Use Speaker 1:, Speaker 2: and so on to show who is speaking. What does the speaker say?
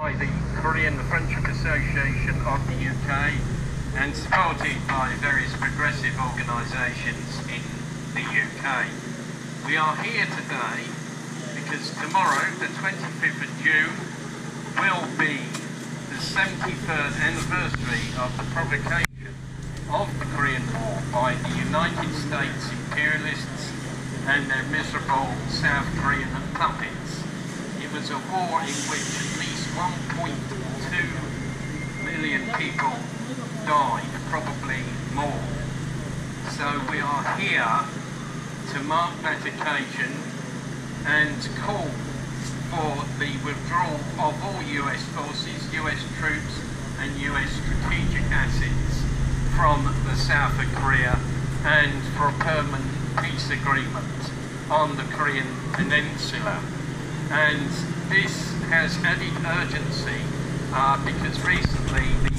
Speaker 1: by the Korean Friendship Association of the UK and supported by various progressive organisations in the UK. We are here today because tomorrow, the 25th of June, will be the 73rd anniversary of the provocation of the Korean War by the United States imperialists and their miserable South Korean puppets. It was a war in which at least 1.2 million people died, probably more. So we are here to mark that occasion and call for the withdrawal of all US forces, US troops and US strategic assets from the south of Korea and for a permanent peace agreement on the Korean Peninsula. And this has added urgency uh, because recently